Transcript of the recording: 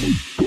you